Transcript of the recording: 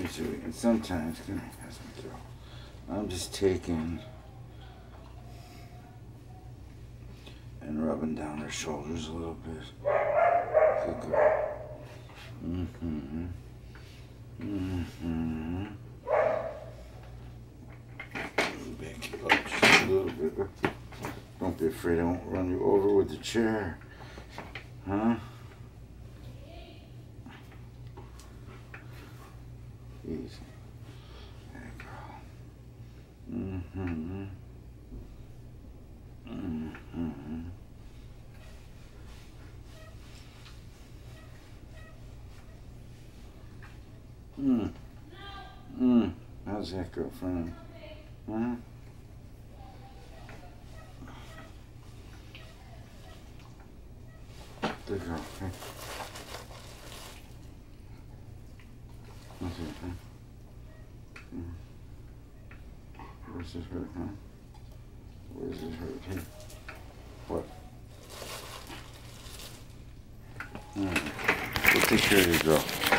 Me see. And sometimes. I'm just taking and rubbing down her shoulders a little bit. Mm-hmm. Mm-hmm. Back up just a little bit. Don't be afraid I won't run you over with the chair. Huh? Easy. There, girl. Mm-hmm. Mm-hmm. Mm. Mm. How's that, girlfriend? Huh? Good girl. Hey. What's it? Mm. Where's this hurt, huh? Where's this hurt? Hey. What? Mm. Take care of your girl.